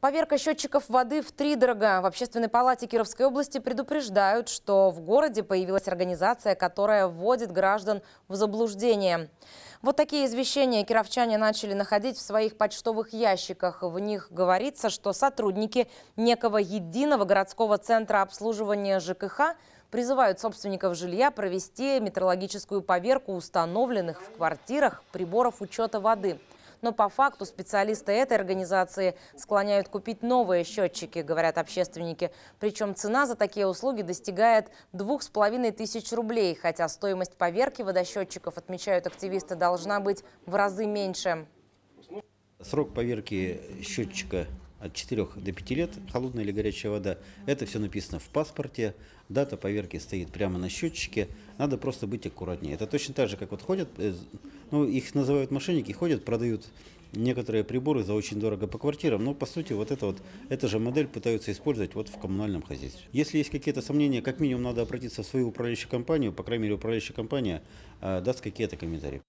Поверка счетчиков воды в Тридорога. В Общественной палате Кировской области предупреждают, что в городе появилась организация, которая вводит граждан в заблуждение. Вот такие извещения кировчане начали находить в своих почтовых ящиках. В них говорится, что сотрудники некого единого городского центра обслуживания ЖКХ призывают собственников жилья провести метрологическую поверку установленных в квартирах приборов учета воды – но по факту специалисты этой организации склоняют купить новые счетчики, говорят общественники. Причем цена за такие услуги достигает двух с половиной тысяч рублей, хотя стоимость поверки водосчетчиков, отмечают активисты, должна быть в разы меньше. Срок поверки счетчика от 4 до 5 лет, холодная или горячая вода. Это все написано в паспорте, дата поверки стоит прямо на счетчике. Надо просто быть аккуратнее. Это точно так же, как вот ходят, э, ну, их называют мошенники, ходят, продают некоторые приборы за очень дорого по квартирам, но по сути вот это вот, эта же модель пытаются использовать вот в коммунальном хозяйстве. Если есть какие-то сомнения, как минимум надо обратиться в свою управляющую компанию, по крайней мере управляющая компания э, даст какие-то комментарии.